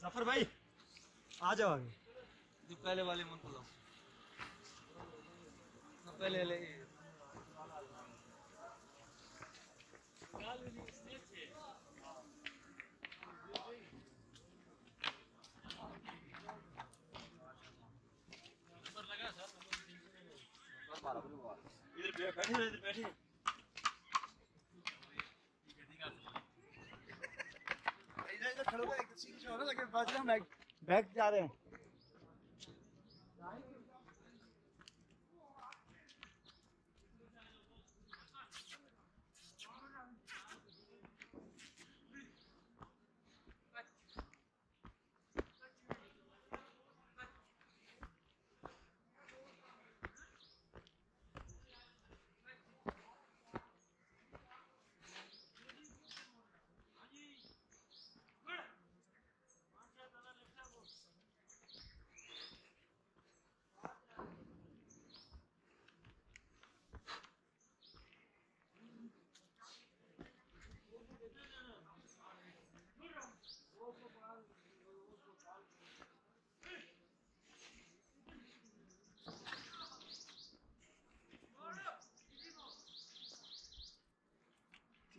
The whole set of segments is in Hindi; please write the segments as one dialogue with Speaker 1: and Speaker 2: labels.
Speaker 1: ज़फ़र भाई आ जाओ आगे
Speaker 2: जो पहले वाले मन को पहले ले
Speaker 1: बैक जा रहे हैं।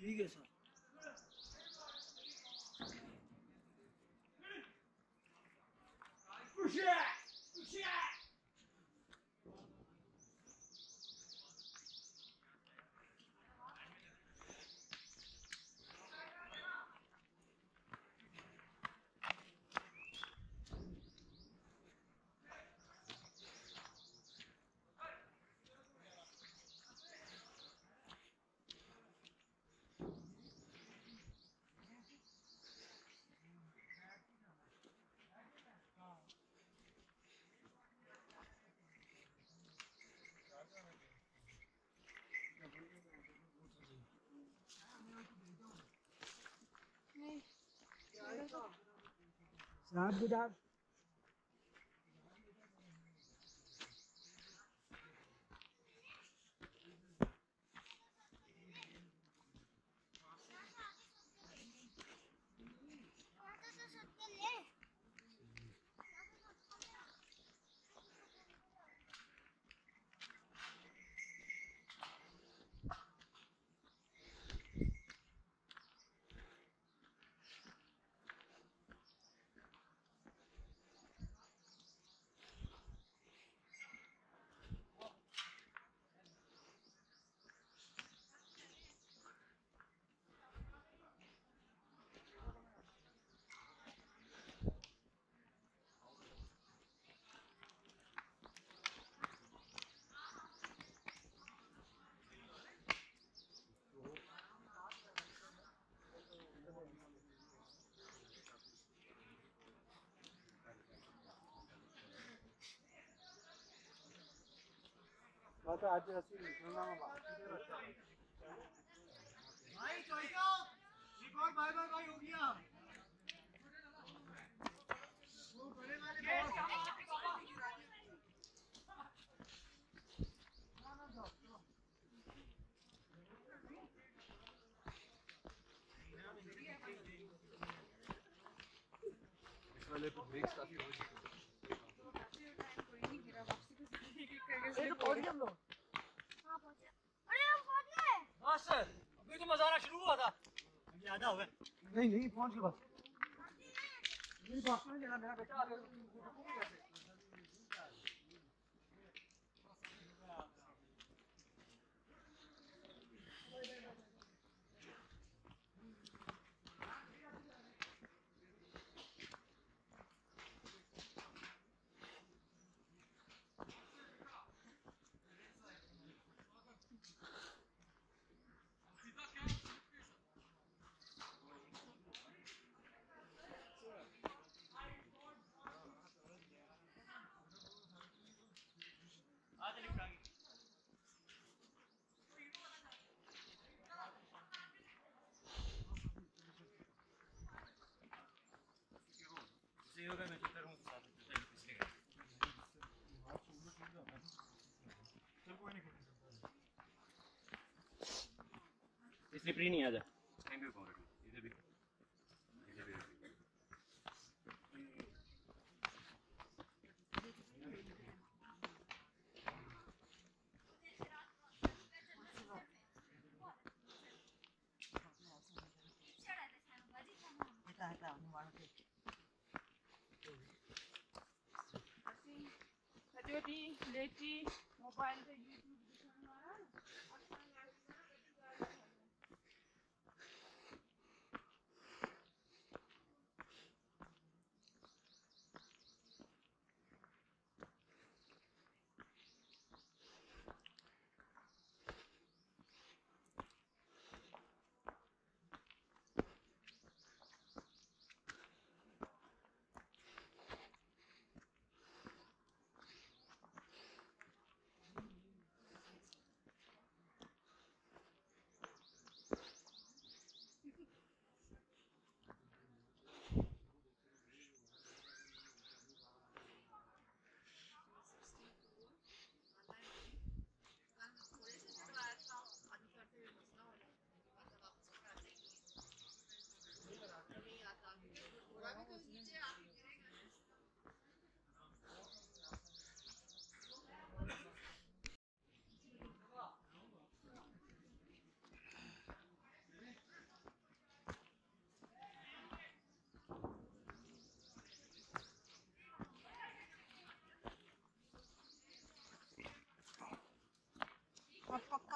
Speaker 1: 이겨서. साहब गुदार बात आज ऐसी निकलना भाई चौका रिकॉर्ड बाय बाय बाय हो गया। वो बड़े वाले बॉस
Speaker 2: वाले को ब्रेक्स काफ़ी हो
Speaker 1: ये तो पहुँच गए हम लोग हाँ अभी तो मजारा शुरू हुआ था। अभी आधा नहीं नहीं पहुँच गए बस। मेरी बात नहीं देना मेरा बेटा आ फ्री नहीं आ जा।
Speaker 2: लेची मोबाइल से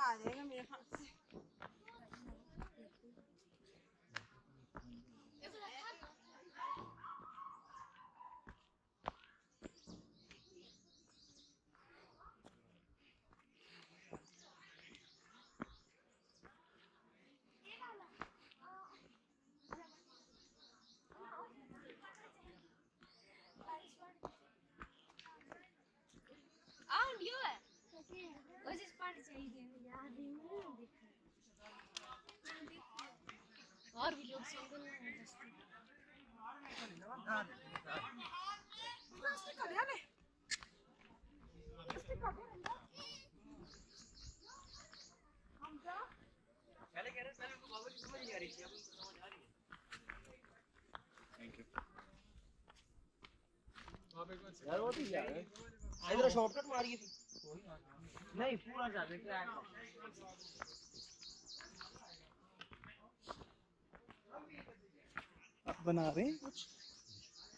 Speaker 3: अब पक्का आ जाएगा मेरे ख्याल से
Speaker 4: Ah, dio é. Hoje os चाहिए यार नहीं देखा हैं
Speaker 1: नहीं है। यार वो यार इधर शॉर्टकट नहीं पूरा जा रहे ट्रैक
Speaker 5: आप बना रहे हैं कुछ?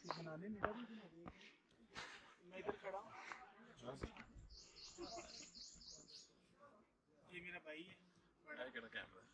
Speaker 5: बनाने मेरा भी बना रहे मैं इधर खड़ा हूँ। ये मेरा भाई है।